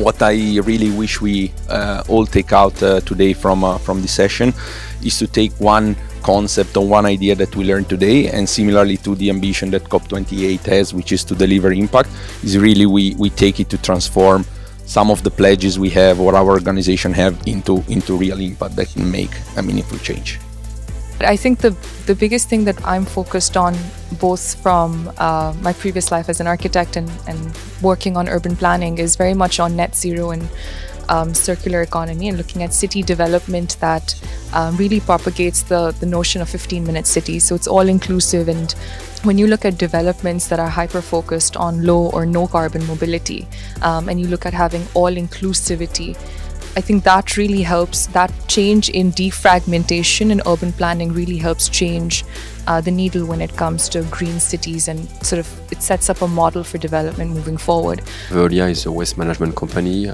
what I really wish we uh, all take out uh, today from uh, from this session is to take one concept or one idea that we learned today and similarly to the ambition that COP28 has which is to deliver impact is really we, we take it to transform some of the pledges we have or our organization have into into real impact that can make a meaningful change. I think the the biggest thing that I'm focused on, both from uh, my previous life as an architect and, and working on urban planning, is very much on net zero and um, circular economy and looking at city development that um, really propagates the, the notion of 15 minute cities. So it's all inclusive. And when you look at developments that are hyper focused on low or no carbon mobility, um, and you look at having all inclusivity, I think that really helps. That change in defragmentation in urban planning really helps change uh, the needle when it comes to green cities and sort of it sets up a model for development moving forward. Veolia is a waste management company.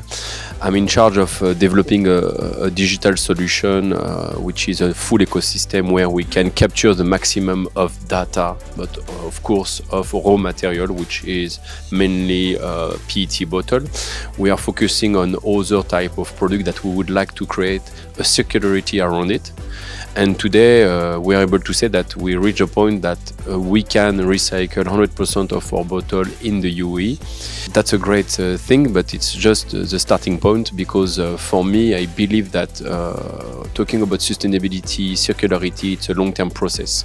I'm in charge of uh, developing a, a, digital solution uh, which is a full ecosystem where we can capture the maximum of data, but uh, of course of raw material, which is mainly uh, PET bottle. We are focusing on other type of product that we would like to create a circularity around it. And today uh, we are able to say that we reach a point that uh, we can recycle 100% of our bottle in the UAE. That's a great uh, thing, but it's just the starting point because uh, for me, I believe that uh, talking about sustainability, circularity, it's a long-term process.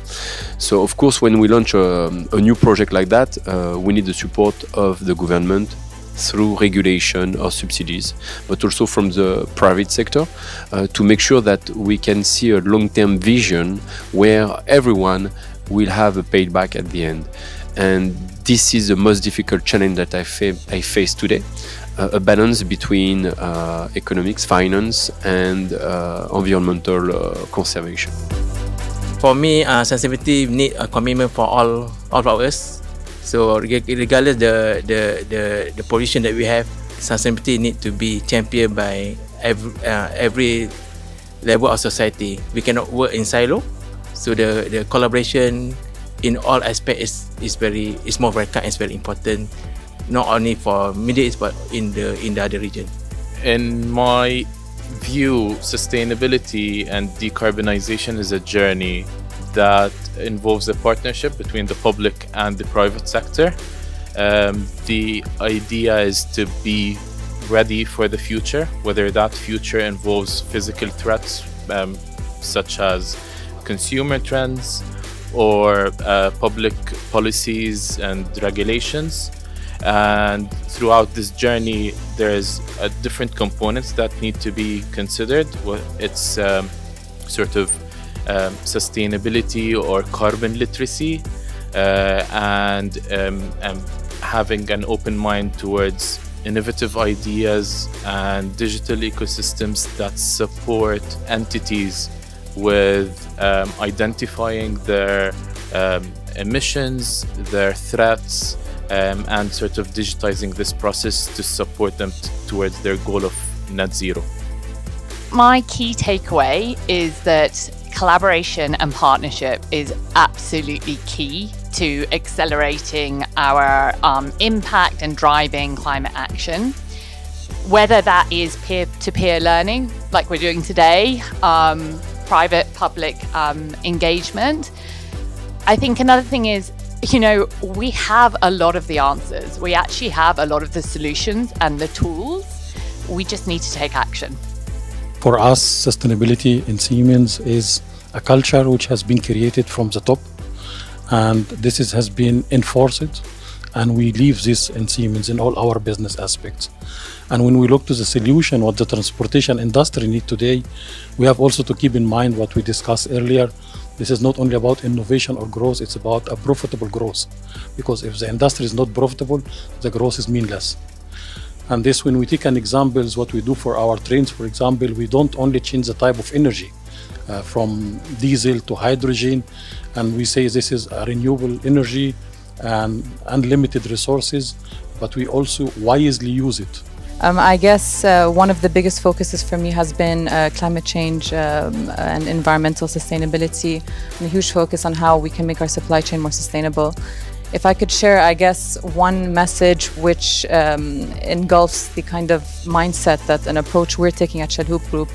So of course, when we launch a, a new project like that, uh, we need the support of the government through regulation or subsidies, but also from the private sector uh, to make sure that we can see a long-term vision where everyone will have a payback at the end. And this is the most difficult challenge that I, fa I face today. Uh, a balance between uh, economics, finance, and uh, environmental uh, conservation. For me, uh, sensitivity need a commitment for all, all of us So regardless the the the the position that we have, sustainability need to be championed by every uh, every level of society. We cannot work in silo. So the the collaboration in all aspects is is very is more very is very important. Not only for Middle East but in the in the other region. In my view, sustainability and decarbonization is a journey that involves a partnership between the public and the private sector. Um, the idea is to be ready for the future, whether that future involves physical threats um, such as consumer trends or uh, public policies and regulations. And throughout this journey, there's uh, different components that need to be considered. It's um, sort of um, sustainability or carbon literacy uh, and um, um, having an open mind towards innovative ideas and digital ecosystems that support entities with um, identifying their um, emissions, their threats, um, and sort of digitizing this process to support them towards their goal of net zero. My key takeaway is that collaboration and partnership is absolutely key to accelerating our um, impact and driving climate action. Whether that is peer to peer learning, like we're doing today, um, private public um, engagement. I think another thing is, you know, we have a lot of the answers. We actually have a lot of the solutions and the tools. We just need to take action. For us, sustainability in Siemens is a culture which has been created from the top, and this is, has been enforced, and we leave this in Siemens in all our business aspects. And when we look to the solution, what the transportation industry need today, we have also to keep in mind what we discussed earlier. This is not only about innovation or growth, it's about a profitable growth. Because if the industry is not profitable, the growth is meaningless. And this, when we take an example, is what we do for our trains, for example, we don't only change the type of energy uh, from diesel to hydrogen, and we say this is a renewable energy and unlimited resources, but we also wisely use it. Um, I guess uh, one of the biggest focuses for me has been uh, climate change um, and environmental sustainability, and a huge focus on how we can make our supply chain more sustainable. If I could share, I guess, one message which um, engulfs the kind of mindset that an approach we're taking at Chalhoub Group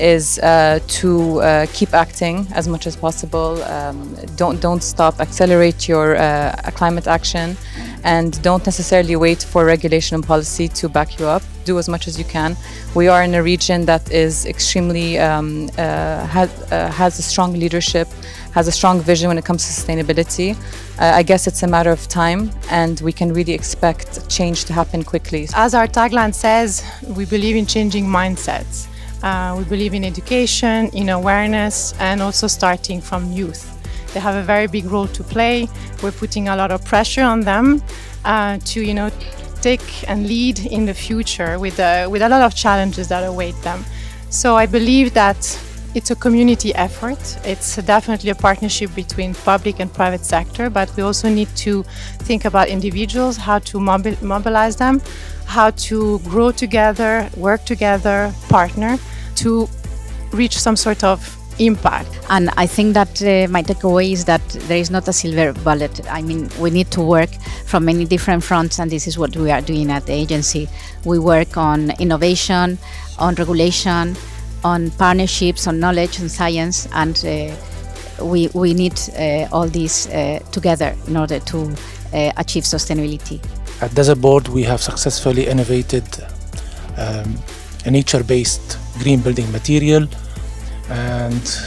is uh, to uh, keep acting as much as possible. Um, don't don't stop. Accelerate your uh, climate action, and don't necessarily wait for regulation and policy to back you up. Do as much as you can. We are in a region that is extremely um, uh, has uh, has a strong leadership, has a strong vision when it comes to sustainability. Uh, I guess it's a matter of time, and we can really expect change to happen quickly. As our tagline says, we believe in changing mindsets. Uh, we believe in education, in awareness, and also starting from youth. They have a very big role to play. We're putting a lot of pressure on them uh, to, you know, take and lead in the future with a, with a lot of challenges that await them. So I believe that it's a community effort. It's definitely a partnership between public and private sector, but we also need to think about individuals, how to mobilize them, how to grow together, work together, partner to reach some sort of impact. And I think that uh, my takeaway is that there is not a silver bullet. I mean, we need to work from many different fronts, and this is what we are doing at the agency. We work on innovation, on regulation, on partnerships, on knowledge, on science, and uh, we, we need uh, all these uh, together in order to uh, achieve sustainability. At Desert Board, we have successfully innovated um, a nature-based green building material and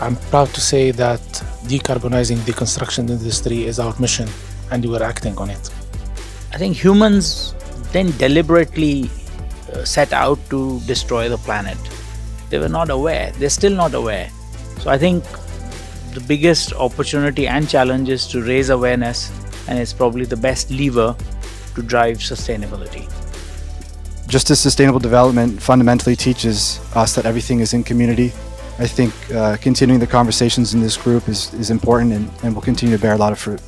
I'm proud to say that decarbonizing the construction industry is our mission and we're acting on it. I think humans then deliberately set out to destroy the planet. They were not aware, they're still not aware. So I think the biggest opportunity and challenge is to raise awareness, and it's probably the best lever to drive sustainability. Just as sustainable development fundamentally teaches us that everything is in community, I think uh, continuing the conversations in this group is, is important and, and will continue to bear a lot of fruit.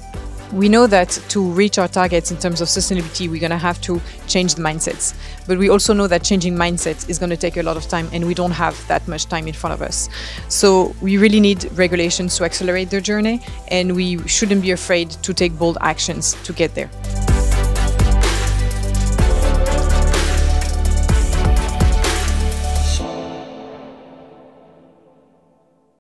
We know that to reach our targets in terms of sustainability, we're going to have to change the mindsets. But we also know that changing mindsets is going to take a lot of time, and we don't have that much time in front of us. So we really need regulations to accelerate their journey, and we shouldn't be afraid to take bold actions to get there.